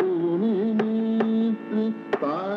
गुणी तामदृ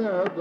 Oh.